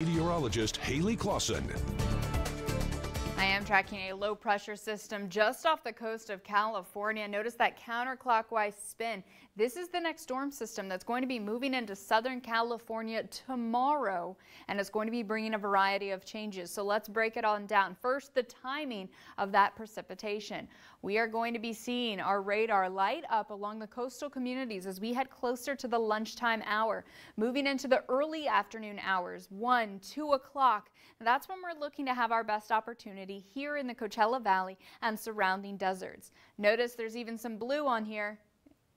Meteorologist Haley Clausen. I am tracking a low pressure system just off the coast of California. Notice that counterclockwise spin. This is the next storm system that's going to be moving into Southern California tomorrow, and it's going to be bringing a variety of changes. So let's break it on down. First, the timing of that precipitation. We are going to be seeing our radar light up along the coastal communities as we head closer to the lunchtime hour, moving into the early afternoon hours, 1, 2 o'clock. That's when we're looking to have our best opportunity here in the Coachella Valley and surrounding deserts. Notice there's even some blue on here.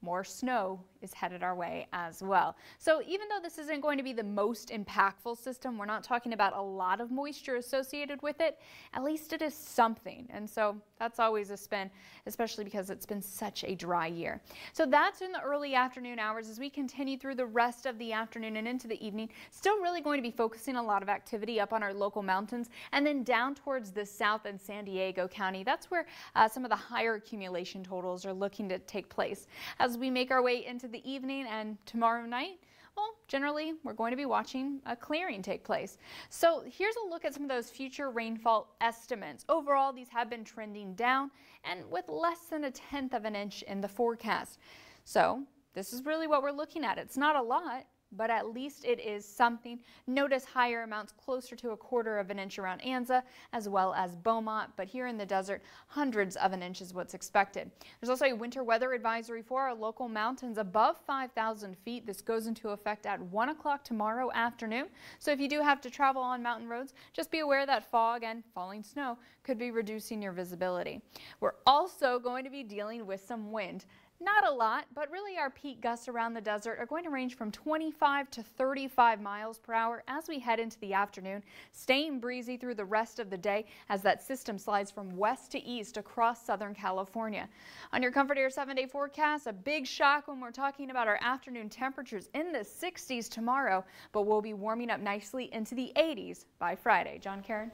More snow is headed our way as well. So even though this isn't going to be the most impactful system, we're not talking about a lot of moisture associated with it, at least it is something. And so that's always a spin, especially because it's been such a dry year. So that's in the early afternoon hours as we continue through the rest of the afternoon and into the evening. Still really going to be focusing a lot of activity up on our local mountains and then down towards the south and San Diego County. That's where uh, some of the higher accumulation totals are looking to take place. As we make our way into the evening and tomorrow night, well, generally, we're going to be watching a clearing take place. So here's a look at some of those future rainfall estimates. Overall, these have been trending down and with less than a tenth of an inch in the forecast. So this is really what we're looking at. It's not a lot, but at least it is something. Notice higher amounts closer to a quarter of an inch around Anza as well as Beaumont, but here in the desert, hundreds of an inch is what's expected. There's also a winter weather advisory for our local mountains above 5,000 feet. This goes into effect at 1 o'clock tomorrow afternoon. So if you do have to travel on mountain roads, just be aware that fog and falling snow could be reducing your visibility. We're also going to be dealing with some wind. Not a lot, but really our peak gusts around the desert are going to range from 25 to 35 miles per hour as we head into the afternoon, staying breezy through the rest of the day as that system slides from west to east across Southern California. On your Comfort Air 7-day forecast, a big shock when we're talking about our afternoon temperatures in the 60s tomorrow, but we'll be warming up nicely into the 80s by Friday. John Karen?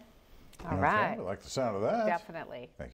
All right. I like the sound of that. Definitely. Thank you.